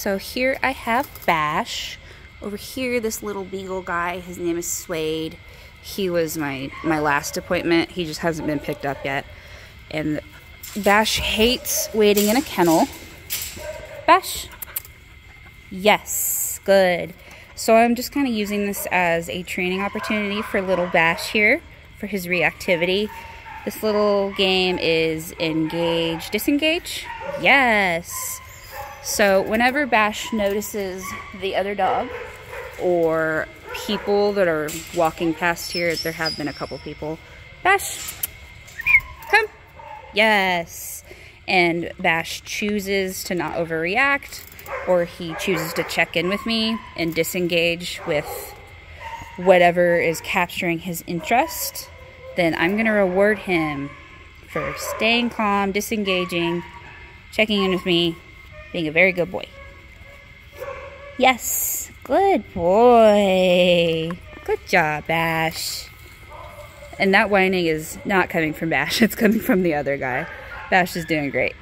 So here I have Bash. Over here, this little beagle guy, his name is Suede. He was my, my last appointment. He just hasn't been picked up yet. And Bash hates waiting in a kennel. Bash. Yes, good. So I'm just kind of using this as a training opportunity for little Bash here for his reactivity. This little game is engage, disengage. Yes. So whenever Bash notices the other dog or people that are walking past here, there have been a couple people. Bash, come. Yes. And Bash chooses to not overreact or he chooses to check in with me and disengage with whatever is capturing his interest, then I'm going to reward him for staying calm, disengaging, checking in with me, being a very good boy. Yes, good boy. Good job, Bash. And that whining is not coming from Bash, it's coming from the other guy. Bash is doing great.